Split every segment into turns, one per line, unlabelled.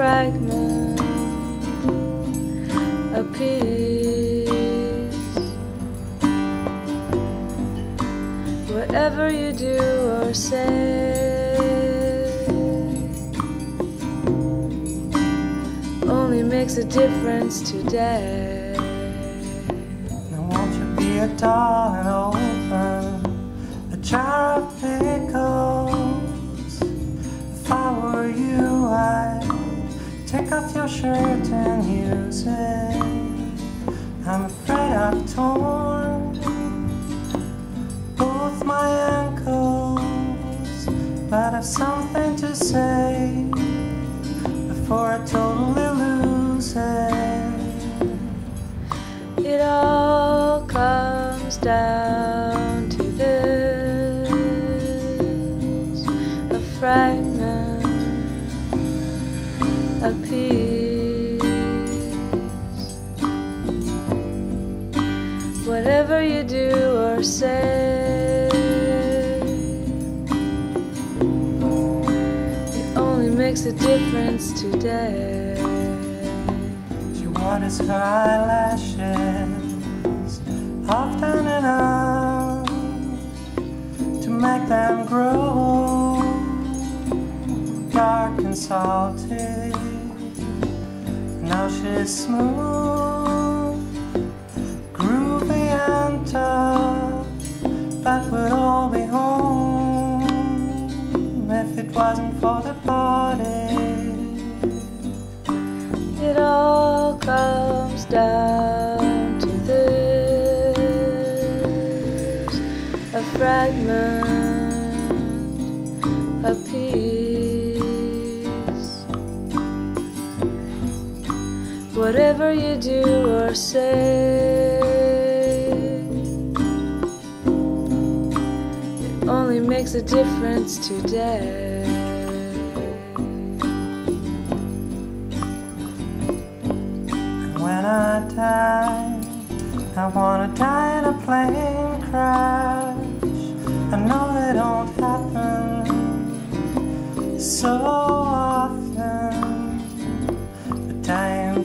fragment, a piece. Whatever you do or say, only makes a difference today.
Now won't you be a doll and take off your shirt and use it. I'm afraid I've torn both my ankles, but I've something to say before I totally lose it.
It all comes down to this a fragment, a. Whatever you do or say, it only makes a difference today.
She waters her eyelashes often enough to make them grow dark and salty. She's smooth, groovy and tough. That would all be home if it wasn't for the party.
It all comes down to this a fragment, a piece. Whatever you do or say, it only makes a difference today.
When I die, I wanna die in a plane crash. I know they don't happen so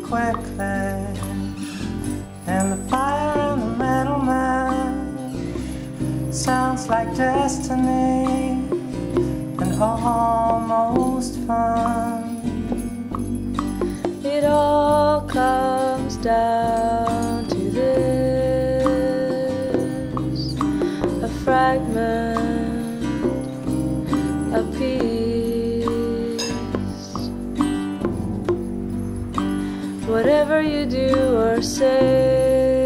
quickly. And the fire in the metal mash sounds like destiny and almost fun.
It all comes down to this a fragment, Whatever you do or say,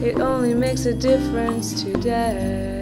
it only makes a difference today.